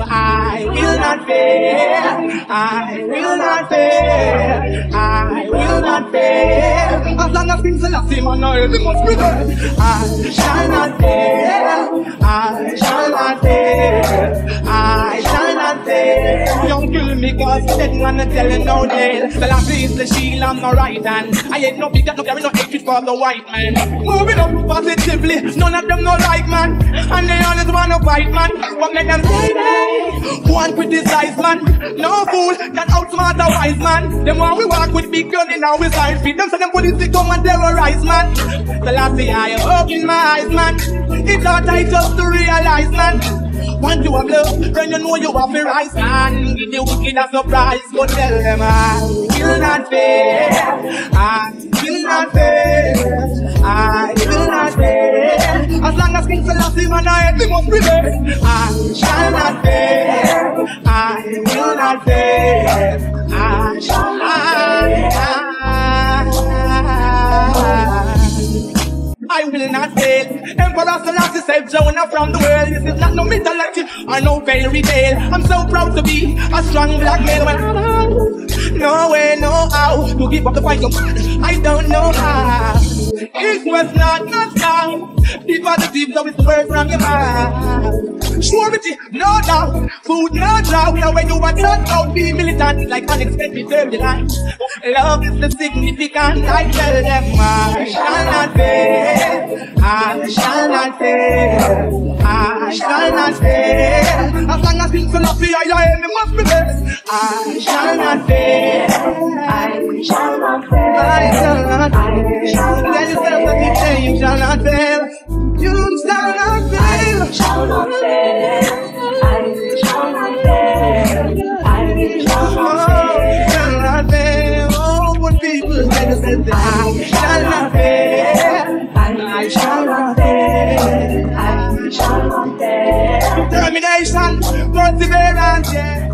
I will not fail. I will not fail. I will not fail. As long as things are the same, I know must be there. I shall not fail. I shall not fail. I shall not fail. Don't kill me, cause dead man is telling no nail. The last is the shield on my right hand. I ain't no big, no carry no hatred for the white man. Moving up positively, none of them no like man. And they always wanna fight man. What make them say they? One criticize man. No fool can outsmart a wise man. Them want we walk with big gun in our side feet. Them say them police come and terrorize man. The last thing I open my eyes man. It's all I just to realize man. Want you a blow, when you know you have to rise man. Give the wicked a surprise, but tell them ah, I will not fail. King Selassie man I head, me must prevail. I shall not fail. I will not fail. I shall not fail. I will not fail. Emperor Selassie saved Jonah from the world. This is not no mythology or no fairy tale. I'm so proud to be a strong black male. When No way, no how to give up the fight. I don't know how. It was not enough time. The positive, it's the word from your mouth. Surety, no doubt. Food, no drought. Now when you are not out, be militant like unexpected turbulence. Love is the significant. I tell them I shall not fail. I shall not fail. I shall not fail. As long as things are not the I am, must be there. I shall not fail. I shall not fail. I shall not fail. Say shall not fail. You shall not fail. I shall not fail. I shall not fail. I shall not Oh, fail. shall not fail. Oh, what people say that I shall not fail. I shall not fail. I. Determination, perseverance, yeah.